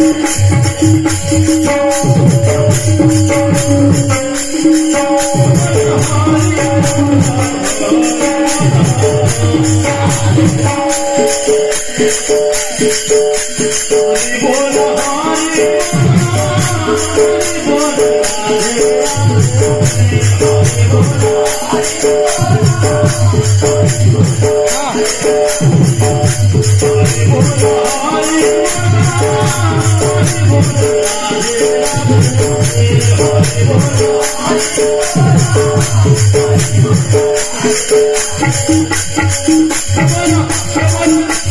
Oh,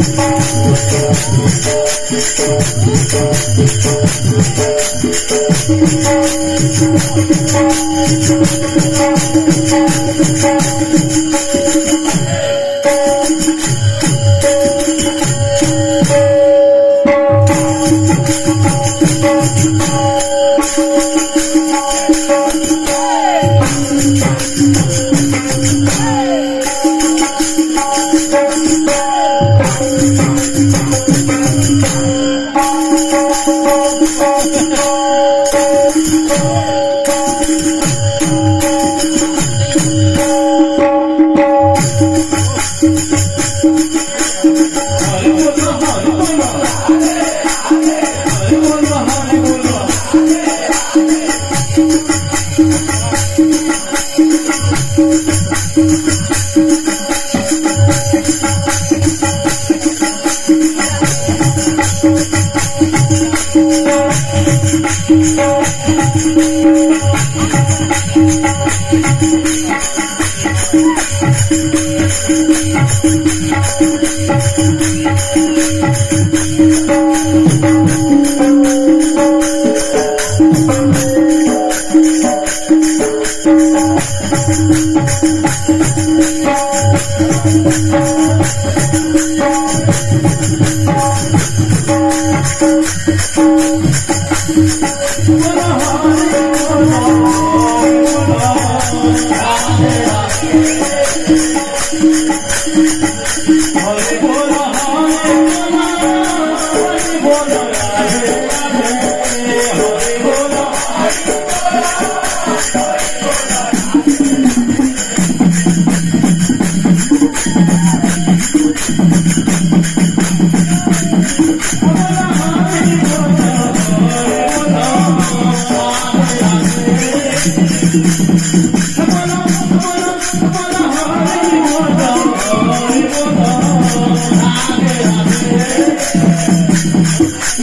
Thank you.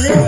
Canada.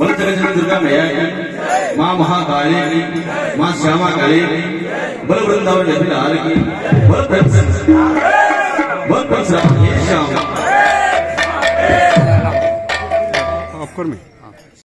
ಒಂದು ದುರ್ಗಮ್ಮಯ್ಯ माँ महाकाली माँ श्यामा काली बल वृंदावन लखीलाल की बल परशुराम बल परशुराम हे श्याम कर मी